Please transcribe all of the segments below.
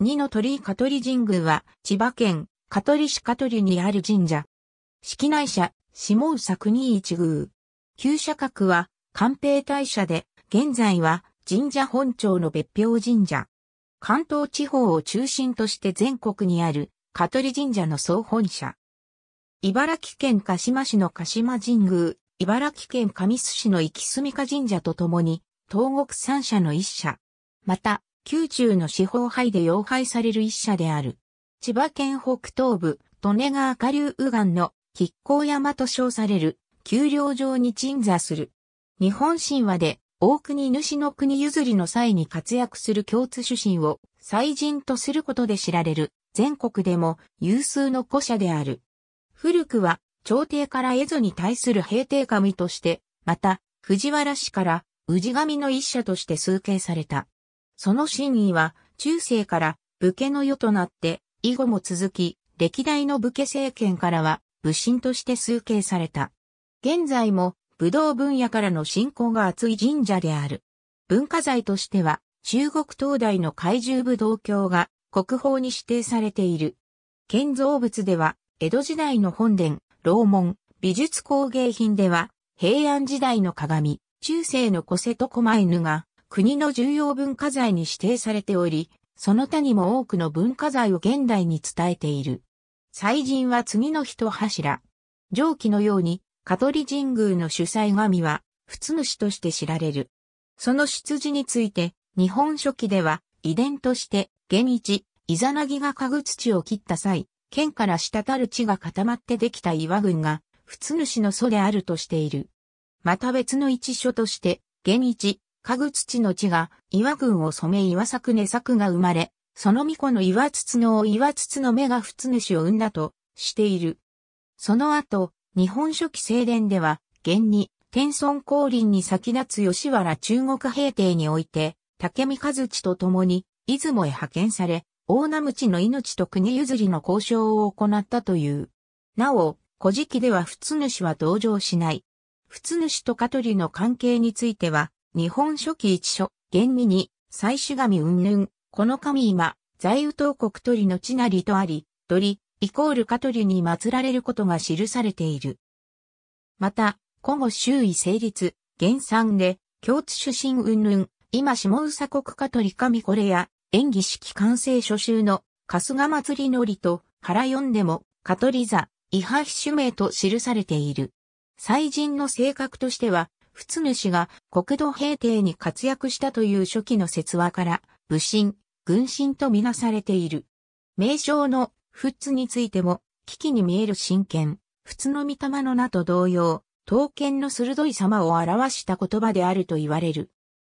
二の鳥居香取神宮は、千葉県香取市香取にある神社。式内社、下宇佐国一宮。旧社格は、官兵大社で、現在は神社本庁の別表神社。関東地方を中心として全国にある香取神社の総本社。茨城県鹿島市の鹿島神宮、茨城県上須市の生住家神社とともに、東国三社の一社。また、宮中の司法杯で妖拝される一社である。千葉県北東部、利根川下流右岸の亀甲山と称される、丘陵上に鎮座する。日本神話で、大国主の国譲りの際に活躍する共通主神を祭神とすることで知られる、全国でも有数の古社である。古くは、朝廷から蝦夷に対する平定神として、また、藤原氏から氏神の一社として崇敬された。その真意は、中世から武家の世となって、以後も続き、歴代の武家政権からは武神として崇敬された。現在も武道分野からの信仰が厚い神社である。文化財としては、中国東大の怪獣武道教が国宝に指定されている。建造物では、江戸時代の本殿、楼門、美術工芸品では、平安時代の鏡、中世の古瀬と狛犬が国の重要文化財に指定されており、その他にも多くの文化財を現代に伝えている。祭神は次の人柱。上記のように、香取神宮の主催神は、仏主として知られる。その出自について、日本書紀では、遺伝として、現一、イザナギが家具土を切った際、剣から滴る地が固まってできた岩群が、仏主の祖であるとしている。また別の一書として、現一、家具土の地が岩群を染め岩作根作が生まれ、その巫女の岩筒の岩筒の目が仏主を生んだとしている。その後、日本書紀聖伝では、現に、天孫降臨に先立つ吉原中国平定において、竹見和地と共に、出雲へ派遣され、大名鞭の命と国譲りの交渉を行ったという。なお、古事記では仏主は同情しない。仏主と香取の関係については、日本書紀一書、厳味に、祭主神云々、この神今、在宇東国鳥の地なりとあり、鳥、イコール香取に祀られることが記されている。また、古語周囲成立、原産で、共通出身云々、今下宇佐国香取神これや、演技式完成初秋の春日祭りのりと原読んでも、カトリ座、イハヒシュ名と記されている。祭人の性格としては、仏主が国土平定に活躍したという初期の説話から、武神、軍神とみなされている。名称の仏についても、危機に見える真剣、仏の御霊の名と同様、刀剣の鋭い様を表した言葉であると言われる。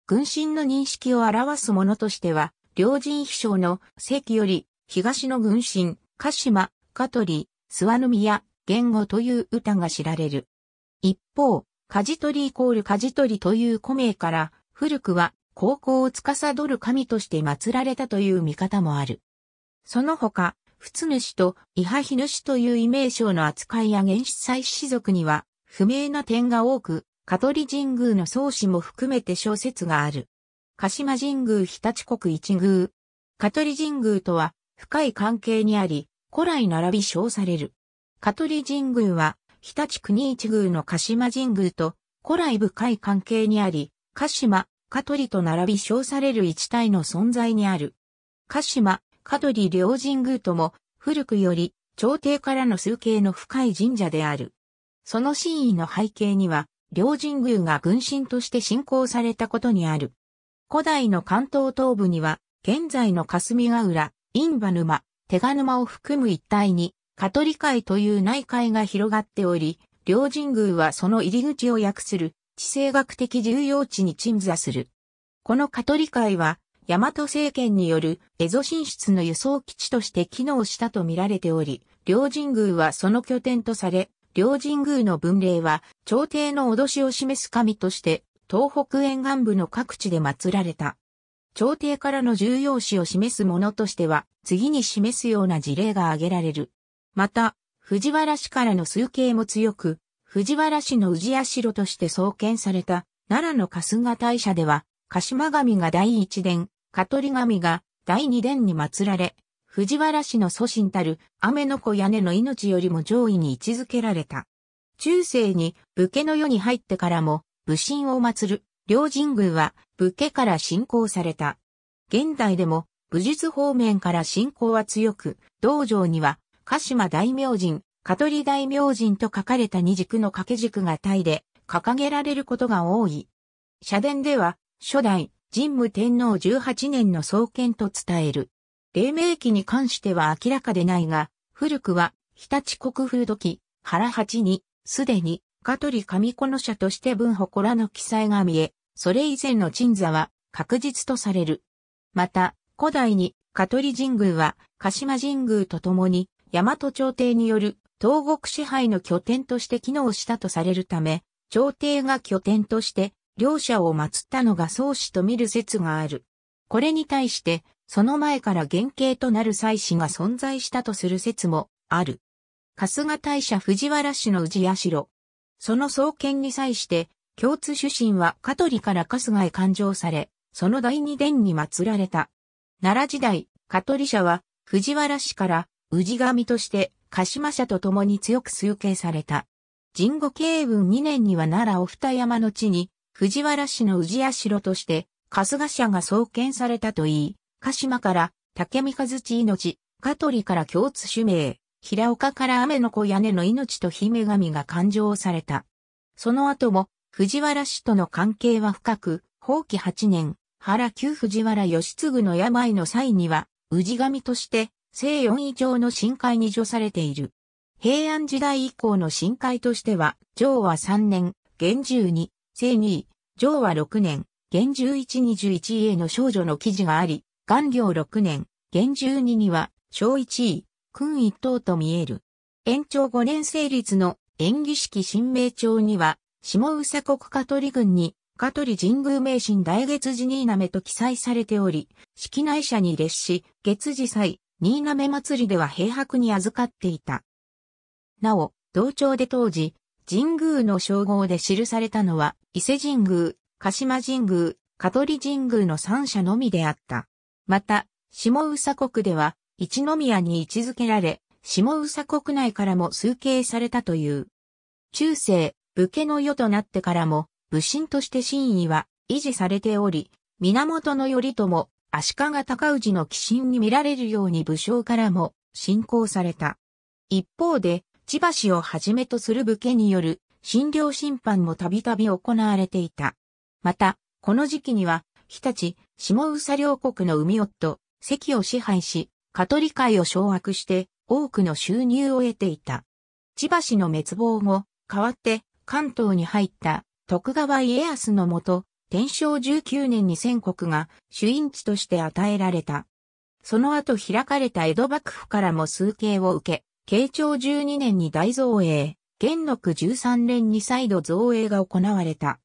軍神の認識を表すものとしては、両人秘書の関より東の軍神、鹿島、香取、諏訪宮、言語という歌が知られる。一方、舵取りイコール舵取りという古名から、古くは高校を司る神として祀られたという見方もある。その他、仏主と伊波比主という異名称の扱いや原始祭氏族には不明な点が多く、香取神宮の創始も含めて小説がある。鹿島神宮日立国一宮。香取神宮とは深い関係にあり、古来並び称される。香取神宮は日立国一宮の鹿島神宮と古来深い関係にあり、鹿島、香取と並び称される一体の存在にある。鹿島、香取両神宮とも古くより朝廷からの崇敬の深い神社である。その真意の背景には、両神宮が軍神として信仰されたことにある。古代の関東東部には、現在の霞ヶ浦、印馬沼、手賀沼を含む一帯に、香取海という内海が広がっており、両神宮はその入り口を訳する地政学的重要地に鎮座する。この香取海は、大和政権による蝦夷進出の輸送基地として機能したとみられており、両神宮はその拠点とされ、両神宮の分霊は、朝廷の脅しを示す神として東北沿岸部の各地で祀られた。朝廷からの重要視を示すものとしては、次に示すような事例が挙げられる。また、藤原氏からの数形も強く、藤原氏の氏社として創建された奈良の春日大社では、鹿島神が第一殿、香取神が第二殿に祀られ、藤原氏の祖神たる雨の子屋根の命よりも上位に位置づけられた。中世に武家の世に入ってからも武神を祀る両神宮は武家から信仰された。現代でも武術方面から信仰は強く、道場には鹿島大明神、香取大明神と書かれた二軸の掛け軸がタイで掲げられることが多い。社殿では初代神武天皇18年の創建と伝える。黎明期に関しては明らかでないが、古くは、日立国風土原八に、すでに、香取上子の社として文祠の記載が見え、それ以前の鎮座は確実とされる。また、古代に、香取神宮は、鹿島神宮とともに、大和朝廷による東国支配の拠点として機能したとされるため、朝廷が拠点として、両者を祀ったのが宗師と見る説がある。これに対して、その前から原型となる祭祀が存在したとする説もある。春日大社藤原氏の氏社。その創建に際して、共通主神は香取から春日へ勘定され、その第二殿に祀られた。奈良時代、香取社は藤原氏から氏神として鹿島社と共に強く崇敬された。神後慶文2年には奈良お二山の地に藤原氏の氏社として春日社が創建されたといい、鹿島から竹見和地命、香取から京津主名、平岡から雨の子屋根の命と姫神が勘定された。その後も藤原氏との関係は深く、法紀8年、原旧藤原義継の病の際には、氏神として、西四以上の深海に除されている。平安時代以降の深海としては、上和3年、元12、西2、上和6年、元1121への少女の記事があり、元領6年、元12には、小1位、君一等と見える。延長5年成立の演技式新名帳には、下宇佐国香取郡に、香取神宮名神大月寺新滑と記載されており、式内社に列し、月次祭、新滑祭りでは平白に預かっていた。なお、同庁で当時、神宮の称号で記されたのは、伊勢神宮、鹿島神宮、香取神宮の三社のみであった。また、下宇佐国では、一宮に位置づけられ、下宇佐国内からも崇敬されたという。中世、武家の世となってからも、武神として真意は維持されており、源頼朝、足利尊氏の寄進に見られるように武将からも信仰された。一方で、千葉氏をはじめとする武家による診療審判もたびたび行われていた。また、この時期には、日立、下宇佐両国の海夫、関を支配し、カトリ会を掌握して多くの収入を得ていた。千葉氏の滅亡後、代わって関東に入った徳川家康のもと、天正19年に戦国が主因地として与えられた。その後開かれた江戸幕府からも数形を受け、慶長12年に大造営、元禄13年に再度造営が行われた。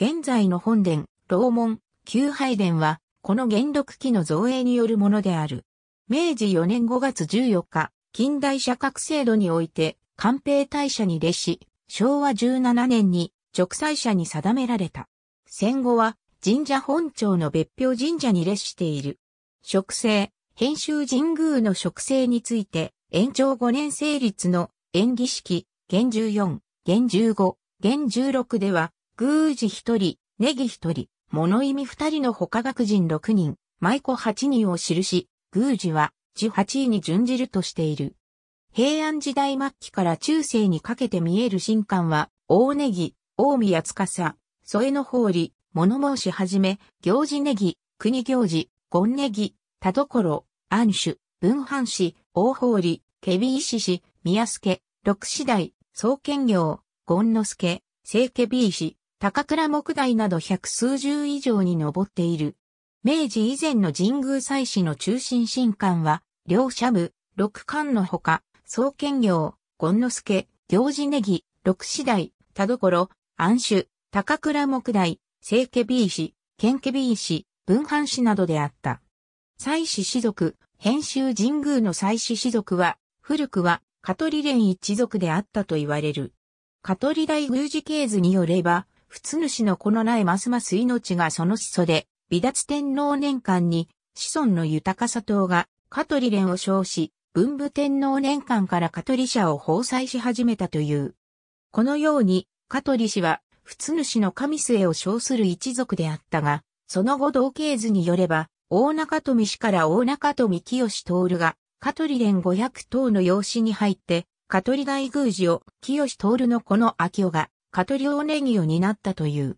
現在の本殿、楼門、旧拝殿は、この元禄期の造営によるものである。明治4年5月14日、近代社格制度において、官兵大社に列し、昭和17年に直裁者に定められた。戦後は神社本庁の別表神社に列している。植生、編集神宮の植生について、延長5年成立の演技式、元14、元15、元16では、宮司1人、ネギ1人、物意味2人の他学人6人、舞妓8人を記し、宮司は18位に準じるとしている。平安時代末期から中世にかけて見える新館は、大ネギ、大宮司、添えの法理、物申しはじめ、行事ネギ、国行事、権ネギ、田所、安主、文藩士、大法理、ケビ石氏、宮助、六次代、総兼業、権之助、聖ケビ石、高倉木大など百数十以上に上っている。明治以前の神宮祭祀の中心神官は、両社部、六官のほか、総兼業、権之助、行事ネギ、六次第、田所、安主、高倉木大、聖家 B 氏、県家 B 氏、文藩氏などであった。祭祀士族、編集神宮の祭祀士族は、古くは、香取連一族であったと言われる。香取大宮司系図によれば、普通主の子のないますます命がその始祖で、離脱天皇年間に、子孫の豊かさ等が、カトリ連を称し、文武天皇年間からカトリ社を奉祭し始めたという。このように、カトリ氏は、仏主の神末を称する一族であったが、その後同系図によれば、大中富氏から大中富清徹が、カトリ連500頭の養子に入って、カトリ大宮司を清徹の子の秋夫が、カトリオネギを担ったという。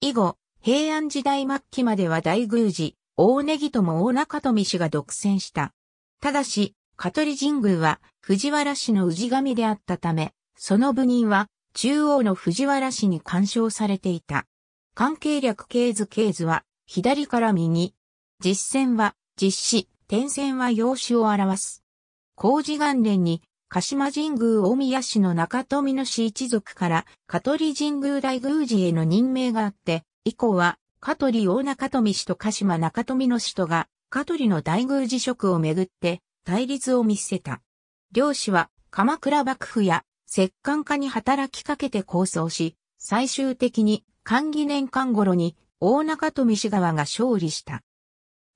以後、平安時代末期までは大宮司、大ネギとも大中富氏が独占した。ただし、香取神宮は藤原氏の氏神であったため、その部人は中央の藤原氏に干渉されていた。関係略系図系図は左から右。実戦は実施、点線は用紙を表す。工事元年に鹿島神宮大宮市の中富の氏一族から香取神宮大宮司への任命があって、以降は香取大中富氏と鹿島中富の氏とが香取の大宮司職をめぐって対立を見せた。両氏は鎌倉幕府や石棺家に働きかけて構想し、最終的に寛義年間頃に大中富氏側が勝利した。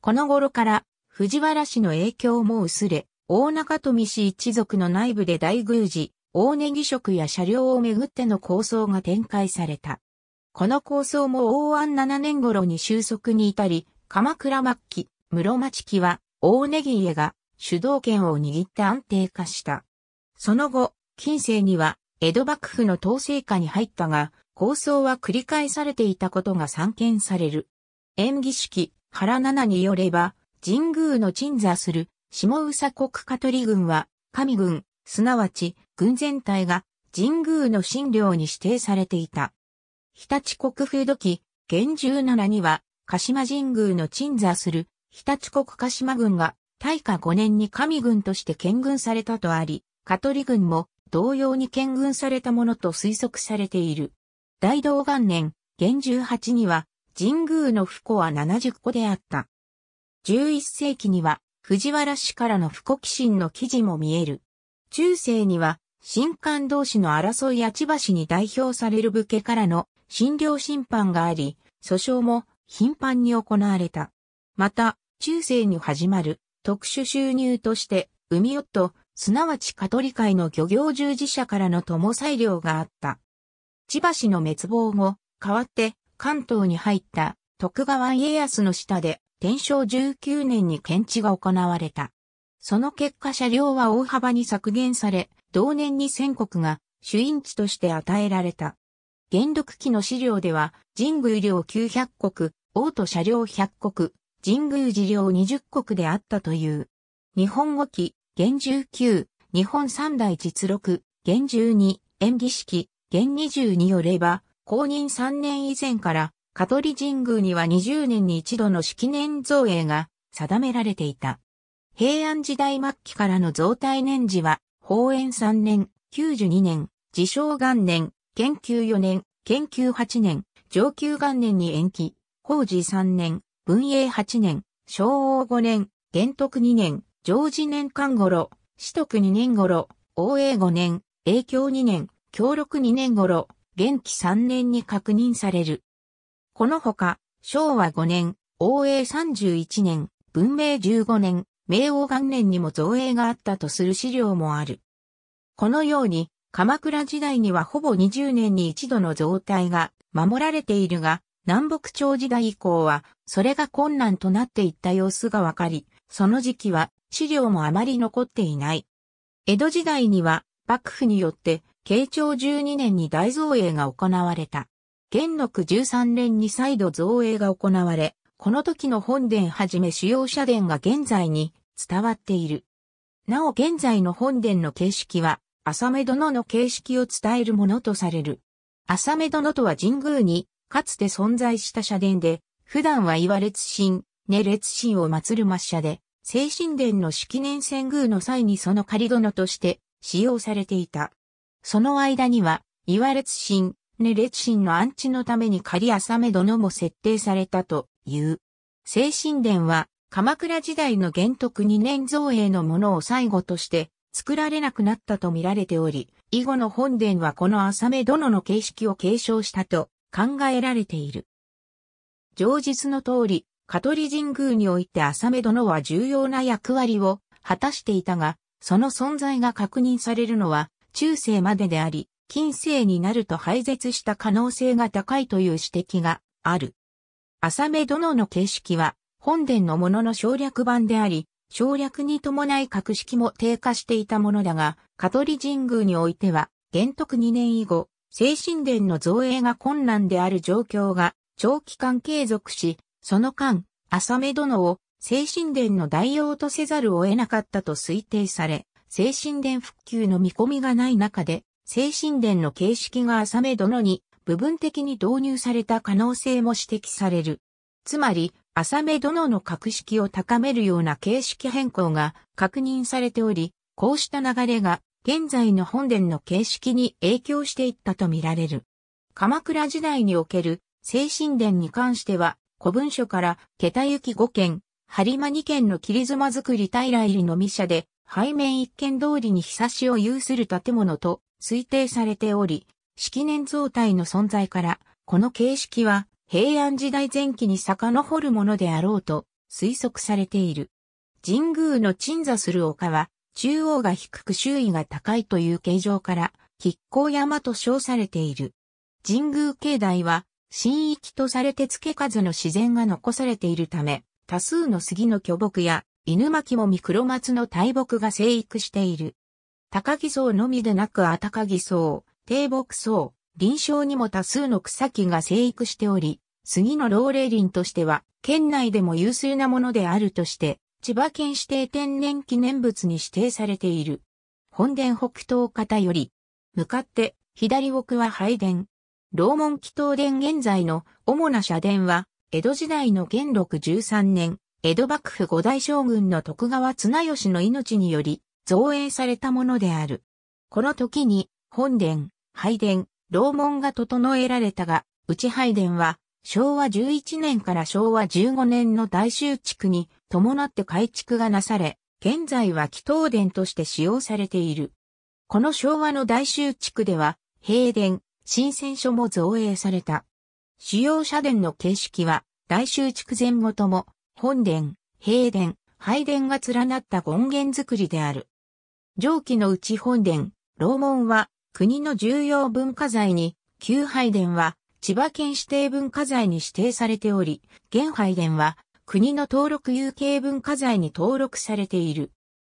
この頃から藤原氏の影響も薄れ、大中富氏一族の内部で大宮司、大根木職や車両をめぐっての構想が展開された。この構想も大安7年頃に収束に至り、鎌倉末期、室町期は大根木家が主導権を握って安定化した。その後、近世には江戸幕府の統制下に入ったが、構想は繰り返されていたことが散見される。演技式、原七によれば、神宮の鎮座する下宇佐国香取軍は、神軍、すなわち軍全体が神宮の神領に指定されていた。日立国風土記、現17には、鹿島神宮の鎮座する日立国鹿島軍が大化5年に神軍として建軍されたとあり、香取軍も同様に建軍されたものと推測されている。大道元年、元18には、神宮の不古は70個であった。11世紀には、藤原氏からの不古寄進の記事も見える。中世には、新官同士の争いや千葉市に代表される武家からの診療審判があり、訴訟も頻繁に行われた。また、中世に始まる特殊収入として、海夫、すなわちカトリ会の漁業従事者からの友裁量があった。千葉市の滅亡後、代わって関東に入った徳川家康の下で天正19年に検地が行われた。その結果車両は大幅に削減され、同年に戦国が主因地として与えられた。元禄期の資料では、神宮領900国、王都車両100国、神宮寺領20国であったという。日本語記、元19、日本三大実録、元12、演技式、元20によれば、公認3年以前から、香取神宮には20年に一度の式年造営が定められていた。平安時代末期からの増体年次は、法延3年、92年、自称元年、研究4年、研究8年、上級元年に延期、工事3年、文永8年、昭王5年、元徳2年、上治年間頃、四徳2年頃、応永5年、永教2年、協禄2年頃、元気3年に確認される。このほか、昭和5年、応永31年、文明15年、明王元年にも造営があったとする資料もある。このように、鎌倉時代にはほぼ20年に一度の増体が守られているが、南北朝時代以降は、それが困難となっていった様子がわかり、その時期は資料もあまり残っていない。江戸時代には、幕府によって、慶長12年に大造営が行われた。元禄13年に再度造営が行われ、この時の本殿はじめ主要社殿が現在に伝わっている。なお現在の本殿の形式は、浅目殿の形式を伝えるものとされる。浅目殿とは神宮にかつて存在した社殿で、普段は岩列神、根列神を祀る抹社で、聖神殿の式年遷宮の際にその仮殿として使用されていた。その間には、岩列神、根列神の安置のために仮浅め殿も設定されたという。聖神殿は、鎌倉時代の元徳2年造営のものを最後として作られなくなったと見られており、以後の本殿はこの浅め殿の形式を継承したと考えられている。上日の通り、香取神宮において浅目殿は重要な役割を果たしていたが、その存在が確認されるのは中世までであり、近世になると廃絶した可能性が高いという指摘がある。浅目殿の形式は本殿のものの省略版であり、省略に伴い格式も低下していたものだが、香取神宮においては、元徳2年以後、精神殿の造営が困難である状況が長期間継続し、その間、浅目殿を精神殿の代用とせざるを得なかったと推定され、精神殿復旧の見込みがない中で、精神殿の形式が浅目殿に部分的に導入された可能性も指摘される。つまり、浅目殿の格式を高めるような形式変更が確認されており、こうした流れが現在の本殿の形式に影響していったとみられる。鎌倉時代における精神殿に関しては、古文書から、桁行き5件、播磨2件の切妻作り平入りの未社で、背面一軒通りに日差しを有する建物と推定されており、式年造体の存在から、この形式は平安時代前期に遡るものであろうと推測されている。神宮の鎮座する丘は、中央が低く周囲が高いという形状から、亀甲山と称されている。神宮境内は、新域とされて付け数の自然が残されているため、多数の杉の巨木や犬巻もみ黒松の大木が生育している。高木層のみでなくあ高木層、低木層、臨床にも多数の草木が生育しており、杉の老齢林としては、県内でも有数なものであるとして、千葉県指定天然記念物に指定されている。本殿北東方より、向かって左奥は拝殿、楼門祈祷殿現在の主な社殿は、江戸時代の元禄13年、江戸幕府五代将軍の徳川綱吉の命により造営されたものである。この時に本殿、拝殿、楼門が整えられたが、内拝殿は昭和11年から昭和15年の大修築に伴って改築がなされ、現在は祈祷殿として使用されている。この昭和の大修築では、平殿、新鮮書も造営された。主要社殿の形式は、大修築前後とも、本殿、平殿、拝殿が連なった権現造りである。上記のうち本殿、楼門は、国の重要文化財に、旧拝殿は、千葉県指定文化財に指定されており、現拝殿は、国の登録有形文化財に登録されている。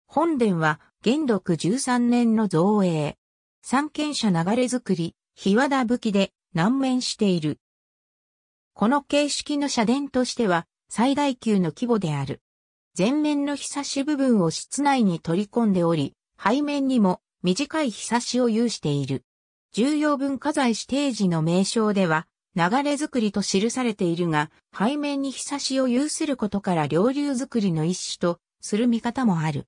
本殿は、元禄13年の造営。三軒社流れ作り、日和田武器で難面している。この形式の社殿としては最大級の規模である。前面の日差し部分を室内に取り込んでおり、背面にも短い日差しを有している。重要文化財指定時の名称では、流れ作りと記されているが、背面に日差しを有することから両流作りの一種とする見方もある。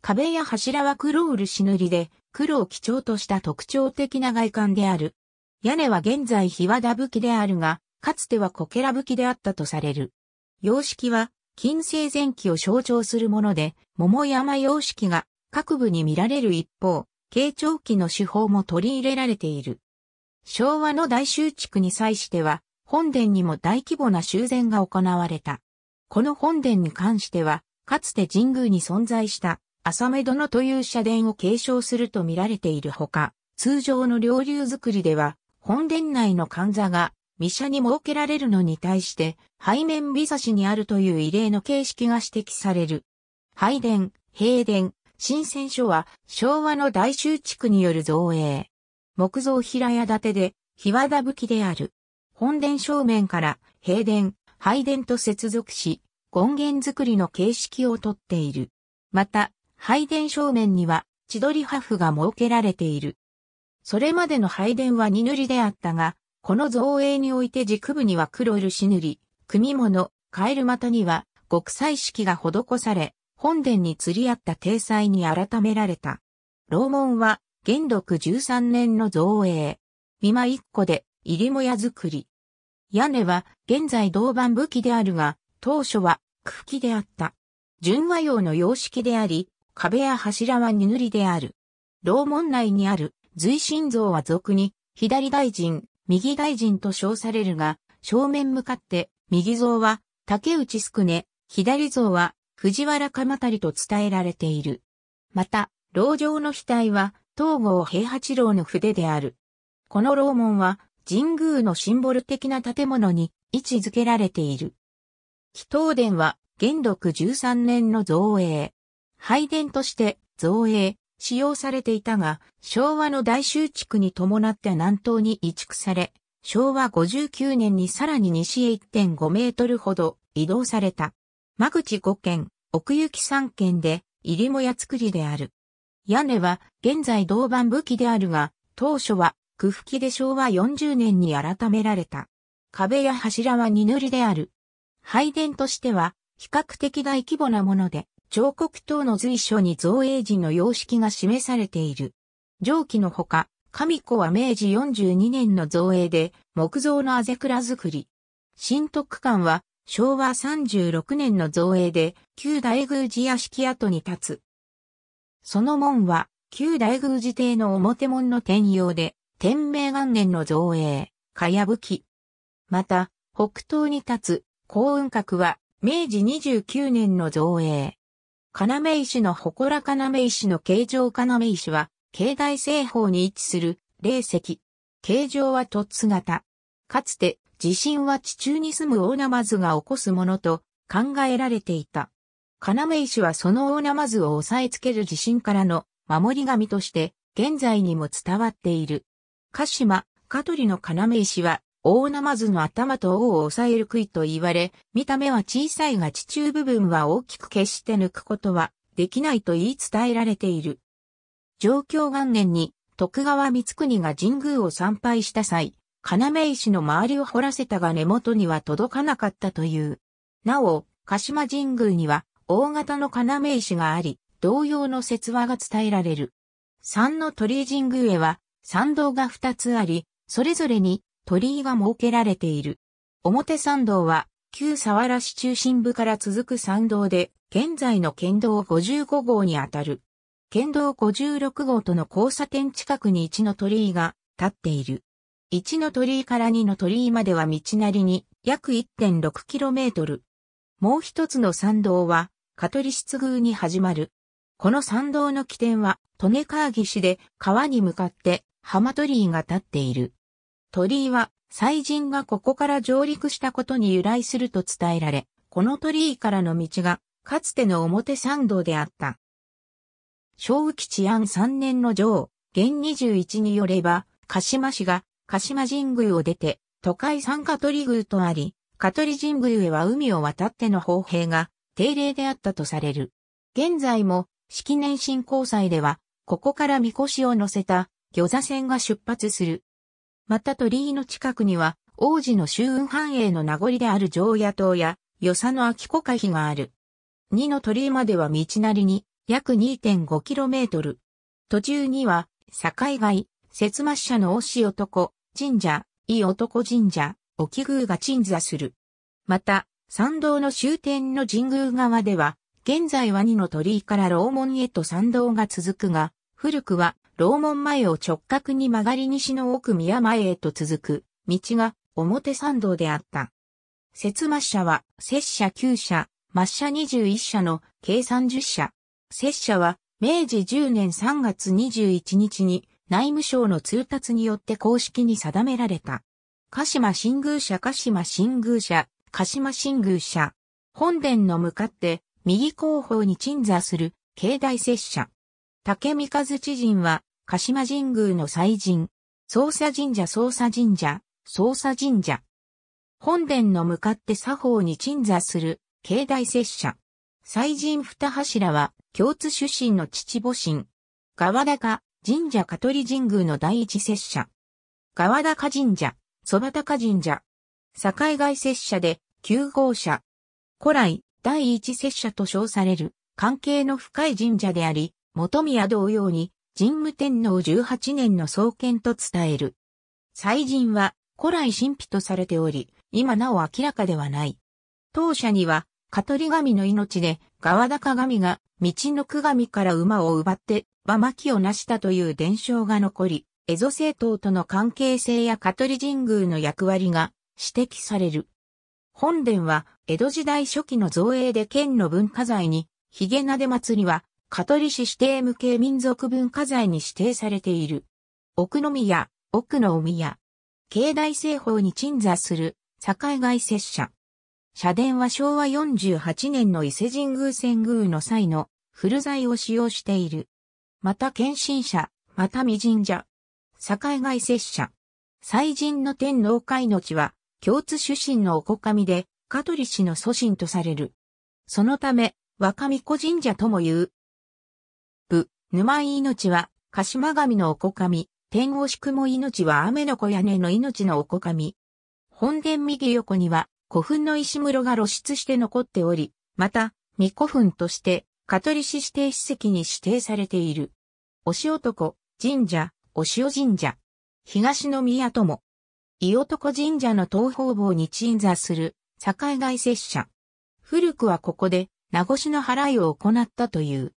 壁や柱は黒漆塗りで、黒を基調とした特徴的な外観である。屋根は現在日和田武器であるが、かつてはコケラ武器であったとされる。様式は、近世前期を象徴するもので、桃山様式が各部に見られる一方、慶長期の手法も取り入れられている。昭和の大修築に際しては、本殿にも大規模な修繕が行われた。この本殿に関しては、かつて神宮に存在した浅目殿という社殿を継承すると見られているほか、通常の両流作りでは、本殿内の間座が、未社に設けられるのに対して、背面美差しにあるという異例の形式が指摘される。拝殿、平殿、新鮮書は昭和の大修築による造営。木造平屋建てで、日和田武器である。本殿正面から平殿、拝殿と接続し、権現作りの形式をとっている。また、拝殿正面には千鳥破風が設けられている。それまでの拝殿は二塗りであったが、この造営において軸部には黒漆塗り、組物、カエル股には極彩式が施され、本殿に釣り合った体裁に改められた。楼門は元禄13年の造営。見間一個で入りもや作り。屋根は現在銅板武器であるが、当初は空気であった。純和用の様式であり、壁や柱は二塗りである。楼門内にある随心像は俗に左大臣、右大臣と称されるが、正面向かって右像は竹内宿根、左像は藤原鎌足と伝えられている。また、牢城の額は東郷平八郎の筆である。この楼門は神宮のシンボル的な建物に位置づけられている。祈祷殿は元禄13年の造営。拝殿として造営、使用されていたが、昭和の大修築に伴って南東に移築され、昭和59年にさらに西へ1.5メートルほど移動された。間口5軒、奥行き3軒で、入りもや作りである。屋根は現在銅板武器であるが、当初は区付きで昭和40年に改められた。壁や柱は二塗りである。拝殿としては比較的大規模なもので、彫刻等の随所に造営時の様式が示されている。上記のほか、神子は明治42年の造営で木造のあぜ蔵作り。新徳館は昭和36年の造営で旧大宮寺屋敷跡に立つ。その門は旧大宮寺邸の表門の転用で天明元年の造営、かやぶき。また、北東に立つ幸運閣は明治29年の造営。要石の祠要石の形状要石は、境内西方に位置する霊石。形状は凸型。かつて地震は地中に住む大ナマズが起こすものと考えられていた。要石はその大ナマズを押さえつける地震からの守り神として現在にも伝わっている。鹿島、香取の要石は大ナマズの頭と尾を押さえる杭と言われ、見た目は小さいが地中部分は大きく決して抜くことはできないと言い伝えられている。上京元年に徳川光国が神宮を参拝した際、要石の周りを掘らせたが根元には届かなかったという。なお、鹿島神宮には大型の要石があり、同様の説話が伝えられる。三の鳥居神宮へは参道が二つあり、それぞれに鳥居が設けられている。表参道は、旧沢原市中心部から続く参道で、現在の県道55号にあたる。県道56号との交差点近くに1の鳥居が立っている。1の鳥居から2の鳥居までは道なりに約 1.6km。もう一つの参道は、香取出宮に始まる。この参道の起点は、利根川岸で川に向かって浜鳥居が立っている。鳥居は、祭神がここから上陸したことに由来すると伝えられ、この鳥居からの道が、かつての表参道であった。昭吉治安3年の上、元21によれば、鹿島市が、鹿島神宮を出て、都会三香取宮とあり、香取神宮へは海を渡っての砲兵が、定例であったとされる。現在も、式年新交祭では、ここからみこしを乗せた、魚座船が出発する。また鳥居の近くには、王子の周雲繁栄の名残である常夜島や、与謝の秋子海がある。二の鳥居までは道なりに約 2.5km。途中には、境外、節末社の大師男、神社、い男神社、沖宮が鎮座する。また、参道の終点の神宮側では、現在は二の鳥居から楼門へと参道が続くが、古くは楼門前を直角に曲がり西の奥宮前へと続く道が表参道であった。節末車は、摂社9社、末車21社の計30社。摂社は、明治10年3月21日に内務省の通達によって公式に定められた。鹿島新宮社鹿島新宮社、鹿島新宮社。本殿の向かって右後方に鎮座する境内摂社。竹三和知人は鹿島神宮の祭神、捜査神社捜査神社、捜査神社。本殿の向かって作法に鎮座する、境内拙者。祭神二柱は、共通出身の父母神。川高神社香取神宮の第一拙者。川高神社、蕎麦高神社。境外拙者で、九号社。古来、第一拙者と称される、関係の深い神社であり、元宮同様に、神武天皇18年の創建と伝える。祭神は古来神秘とされており、今なお明らかではない。当社には、香取神の命で、川高神が道の九神から馬を奪って馬巻を成したという伝承が残り、蝦夷政党との関係性や香取神宮の役割が指摘される。本殿は江戸時代初期の造営で県の文化財に、ヒゲなで祭りは、香取市指定無形民族文化財に指定されている。奥宮、奥の宮。境内西方に鎮座する、境外拙者。社殿は昭和48年の伊勢神宮遷宮の際の古材を使用している。また献身者、また未神社。境外拙者。祭神の天皇会の地は、共通出身のお子神で、香取氏の祖神とされる。そのため、若巫女神社とも言う。沼井命は、鹿島神のお子神、天皇宿も命は雨の子屋根の命のお子神。本殿右横には、古墳の石室が露出して残っており、また、未古墳として、香取市指定史跡に指定されている。おし男、神社、お塩神社。東の宮友。伊男神社の東方坊に鎮座する、境外拙者。古くはここで、名越の払いを行ったという。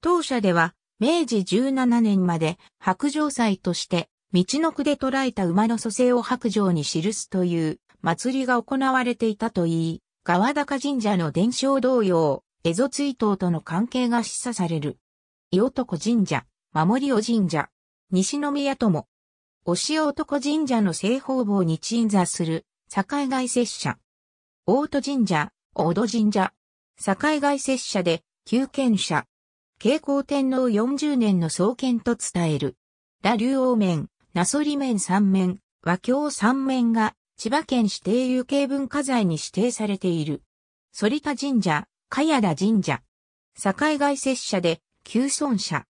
当社では、明治17年まで白状祭として、道の区で捉えた馬の蘇生を白状に記すという祭りが行われていたといい、川高神社の伝承同様、蝦夷追悼との関係が示唆される。伊男神社、守尾神社、西宮友、押尾男神社の西方坊に鎮座する、境外拙者。大戸神社、大戸神社。境外拙者で、旧権者。慶光天皇40年の創建と伝える。羅竜王面、ナソリ面三面、和教三面が、千葉県指定有形文化財に指定されている。反田神社、茅田神社。境外拙者で、旧尊者。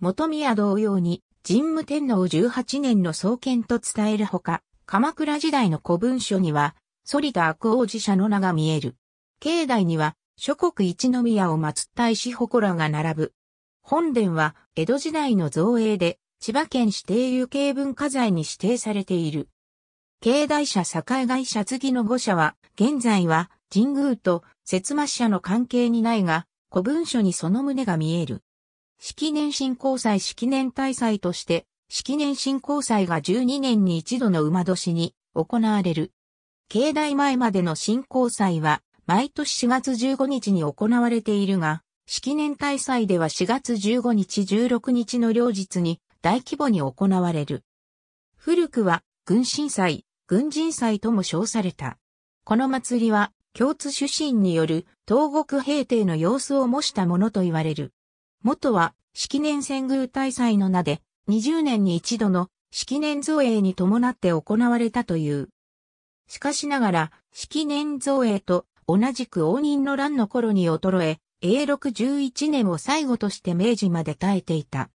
元宮同様に、神武天皇18年の創建と伝えるほか、鎌倉時代の古文書には、反田悪王子社の名が見える。境内には、諸国一宮を祀った石祠が並ぶ。本殿は、江戸時代の造営で、千葉県指定有形文化財に指定されている。境内社境外社次の5社は、現在は、神宮と、節末社の関係にないが、古文書にその旨が見える。式年新交祭式年大祭として、式年新交祭が12年に一度の馬年に行われる。境内前までの新交祭は毎年4月15日に行われているが、式年大祭では4月15日16日の両日に大規模に行われる。古くは軍神祭、軍人祭とも称された。この祭りは共通出身による東国平定の様子を模したものと言われる。元は、式年遷宮大祭の名で、20年に一度の式年造営に伴って行われたという。しかしながら、式年造営と同じく応仁の乱の頃に衰え、永禄11年を最後として明治まで耐えていた。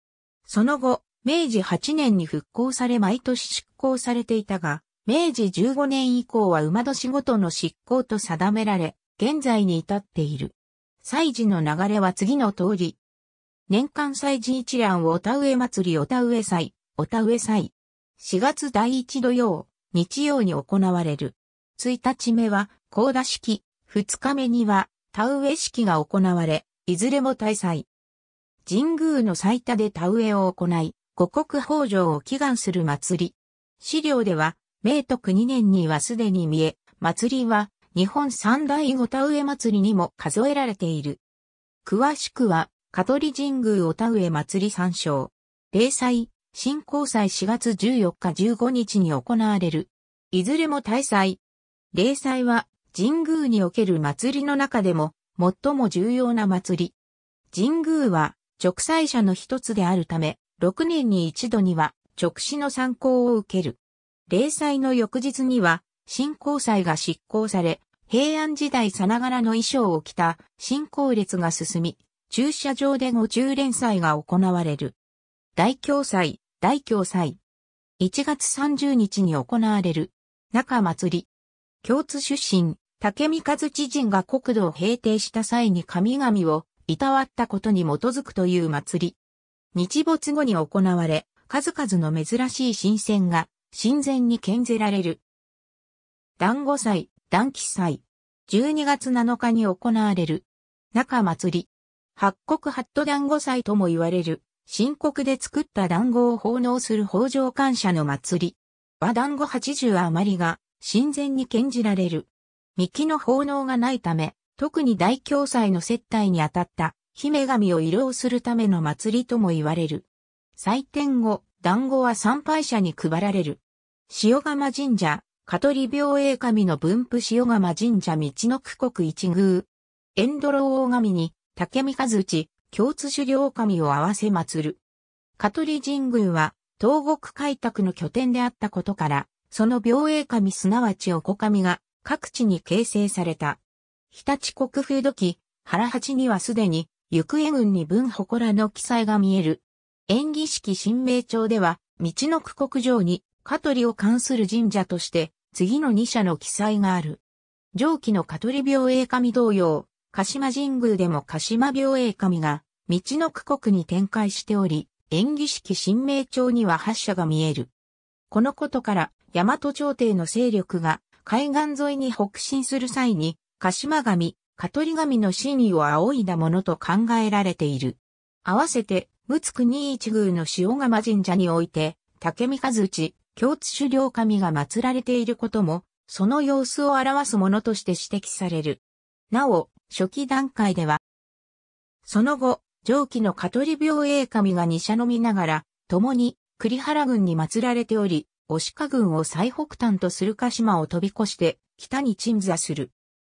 その後、明治8年に復興され毎年執行されていたが、明治15年以降は馬年ごとの執行と定められ、現在に至っている。祭事の流れは次の通り、年間祭事一覧をお田植え祭りお田植え祭、お田植え祭。4月第1土曜、日曜に行われる。1日目は、高田式、2日目には、田植え式が行われ、いずれも大祭。神宮の最多で田植えを行い、五穀豊穣を祈願する祭り。資料では、明徳2年にはすでに見え、祭りは日本三大御田植え祭りにも数えられている。詳しくは、香取神宮お田植え祭り参照。例祭、新交祭4月14日15日に行われる。いずれも大祭。例祭は神宮における祭りの中でも最も重要な祭り。神宮は直祭者の一つであるため、6年に一度には直使の参考を受ける。例祭の翌日には新交祭が執行され、平安時代さながらの衣装を着た新行列が進み、駐車場での中連祭が行われる。大共祭、大共祭。1月30日に行われる。中祭り。共津出身、竹見和知人が国土を平定した際に神々をいたわったことに基づくという祭り。日没後に行われ、数々の珍しい新鮮が神前に献ぜられる。団子祭、団気祭。12月7日に行われる。中祭り。八国ハット団子祭とも言われる、新国で作った団子を奉納する北条感謝の祭り。和団子八十余りが、神前に献じられる。幹の奉納がないため、特に大共祭の接待にあたった姫神を慰労するための祭りとも言われる。祭典後、団子は参拝者に配られる。塩釜神社、香取病営神の分布塩釜神社道の区国一宮。エンドロ大神に竹見和内、共通狩猟神を合わせ祀る。香取神宮は東国開拓の拠点であったことから、その病営神すなわちお子神が各地に形成された。日立国風土記、原八にはすでに、行方軍に文祠の記載が見える。演技式新名帳では、道の区国上に、香取を関する神社として、次の2社の記載がある。上記の香取病営神同様、鹿島神宮でも鹿島病営神が、道の区国に展開しており、演技式新名帳には8社が見える。このことから、大和朝廷の勢力が海岸沿いに北進する際に、鹿島神、香取神の真意を仰いだものと考えられている。合わせて、陸奥国一宮の塩釜神社において、竹見和内、京津狩猟神が祀られていることも、その様子を表すものとして指摘される。なお、初期段階では、その後、上記の香取病営神が二社のみながら、共に栗原郡に祀られており、押鹿郡を最北端とする鹿島を飛び越して北に鎮座する。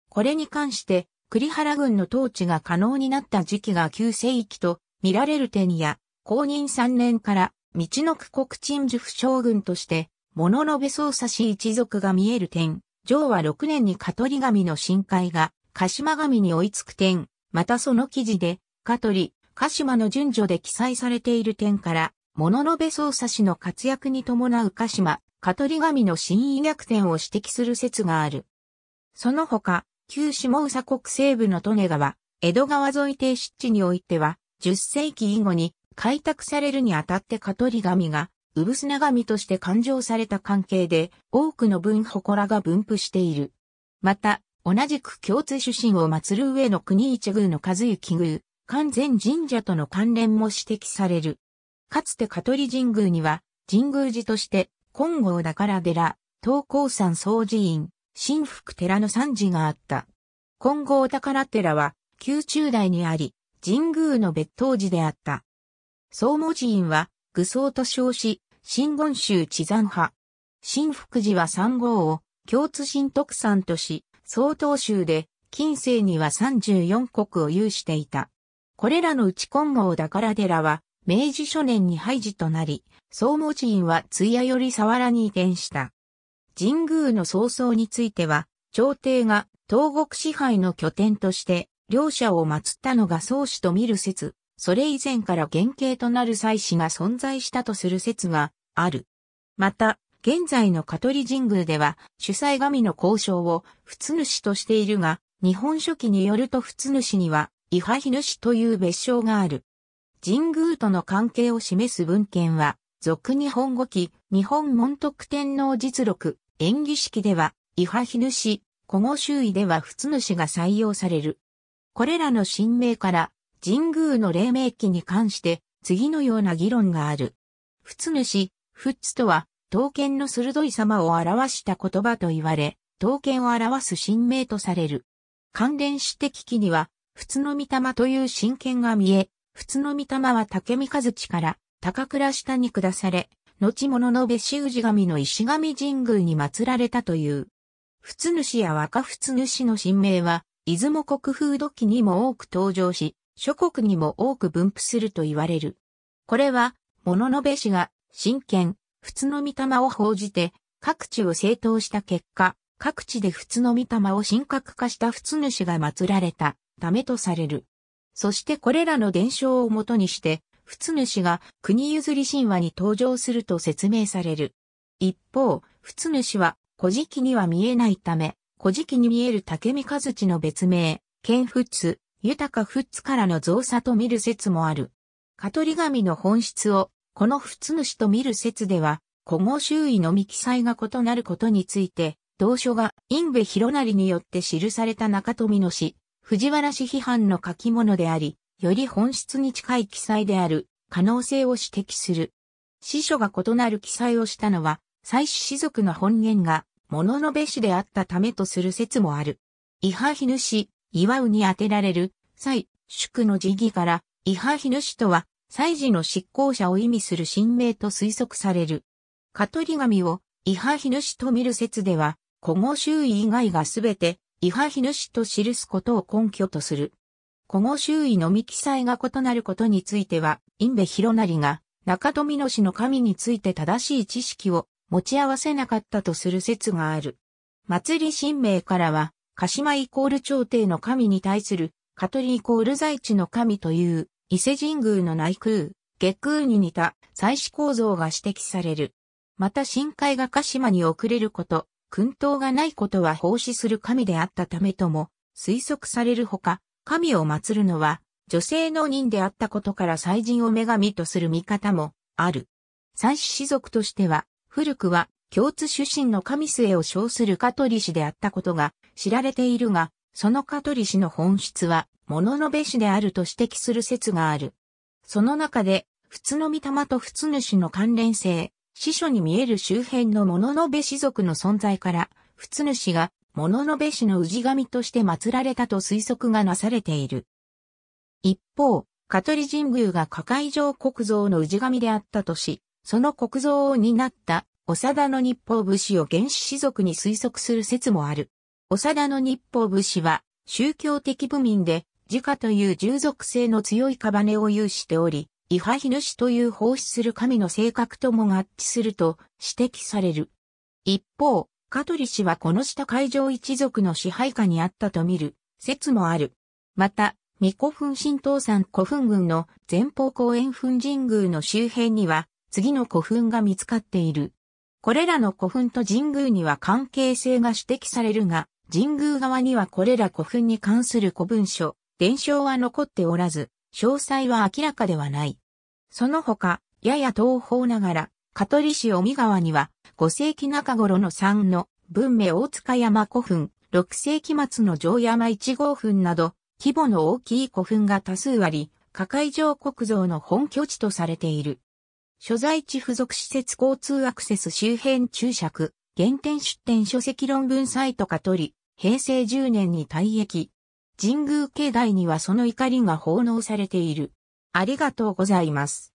これに関して、栗原郡の統治が可能になった時期が旧世紀と見られる点や、公認3年から道の区国鎮守府将軍として、物の部操作し一族が見える点、上和6年に香取神の深海が、鹿島神に追いつく点、またその記事で、香取、鹿島の順序で記載されている点から、物の部操作しの活躍に伴う鹿島、香取神の新意逆転を指摘する説がある。その他、旧下宇佐国西部の利根川、江戸川沿い低湿地においては、10世紀以後に開拓されるにあたって香取神が、産砂神として勘定された関係で、多くの分祠が分布している。また、同じく共通出身を祀る上の国一宮の和幸宮、完全神社との関連も指摘される。かつて香取神宮には、神宮寺として、金剛宝寺、東高山総寺院、新福寺の三寺があった。金剛宝寺は、宮中代にあり、神宮の別当寺であった。総文寺院は、愚僧と称し、新言宗地山派。新福寺は三号を、共通新特産とし、総統宗で、近世には34国を有していた。これらのうち金剛宝寺は、明治初年に廃寺となり、総文寺院は津屋より沢原に移転した。神宮の創創については、朝廷が東国支配の拠点として、両者を祀ったのが宗主と見る説、それ以前から原型となる祭祀が存在したとする説がある。また、現在の香取神宮では主催神の交渉を仏主としているが、日本書紀によると仏主には、伊波比主という別称がある。神宮との関係を示す文献は、俗日本語記、日本門徳天皇実録、演技式では、伊波比主、古語周囲では仏主が採用される。これらの神名から神宮の黎明期に関して次のような議論がある。仏主、仏とは、刀剣の鋭い様を表した言葉と言われ、刀剣を表す神名とされる。関連史的記には、仏の御霊という神剣が見え、仏の御霊は竹見和地から高倉下に下され、後物の別氏氏神の石神神宮に祀られたという。仏主や若仏主の神名は、出雲国風土記にも多く登場し、諸国にも多く分布すると言われる。これは、物のべ氏が、神剣、仏の御霊を報じて、各地を正当した結果、各地で仏の御霊を神格化した仏主が祀られたためとされる。そしてこれらの伝承をもとにして、仏主が国譲り神話に登場すると説明される。一方、仏主は古事記には見えないため、古事記に見える竹見和地の別名、剣仏、豊か仏からの造作と見る説もある。香取神の本質を、この仏主と見る説では、古語周囲のみ記載が異なることについて、同書が、印部広成によって記された中富の詩、藤原氏批判の書き物であり、より本質に近い記載である可能性を指摘する。司書が異なる記載をしたのは、祭祀士族の本源が物のべしであったためとする説もある。イハヒヌシ、祝うに当てられる、祭、祝の時義から、イハヒヌシとは、祭事の執行者を意味する神名と推測される。カトリ紙を、イハヒヌシと見る説では、古語周囲以外がすべて、イハヒヌシと記すことを根拠とする。古語周囲のみ記載が異なることについては、インベ広成が、中富野氏の神について正しい知識を持ち合わせなかったとする説がある。祭り神明からは、鹿島イコール朝廷の神に対する、カトリイコール在地の神という、伊勢神宮の内空、月空に似た祭祀構造が指摘される。また深海が鹿島に遅れること、訓導がないことは奉仕する神であったためとも推測されるほか、神を祀るのは女性の人であったことから祭人を女神とする見方もある。祭祀士族としては古くは共通出身の神末を称するカトリ氏であったことが知られているが、そのカトリ氏の本質は、物のべ氏であると指摘する説がある。その中で、普通の御霊と普通主の関連性、司書に見える周辺の物のべ氏族の存在から、普通主が物のべ氏の氏神として祀られたと推測がなされている。一方、カトリ神宮が下海上国像の氏神であったとし、その国像を担った長田の日報武士を原始士族に推測する説もある。長田の日報武士は宗教的部民で自家という従属性の強いカバネを有しており、イハヒヌシという奉仕する神の性格とも合致すると指摘される。一方、カトリ氏はこの下海上一族の支配下にあったと見る説もある。また、未古墳新東山古墳群の前方公園墳神宮の周辺には次の古墳が見つかっている。これらの古墳と神宮には関係性が指摘されるが、神宮側にはこれら古墳に関する古文書、伝承は残っておらず、詳細は明らかではない。その他、やや東方ながら、香取市尾身川には、5世紀中頃の3の文明大塚山古墳、6世紀末の城山1号墳など、規模の大きい古墳が多数あり、下海上国像の本拠地とされている。所在地付属施設交通アクセス周辺注釈、原点出展書籍論文サイトか取り、平成10年に退役。神宮境内にはその怒りが奉納されている。ありがとうございます。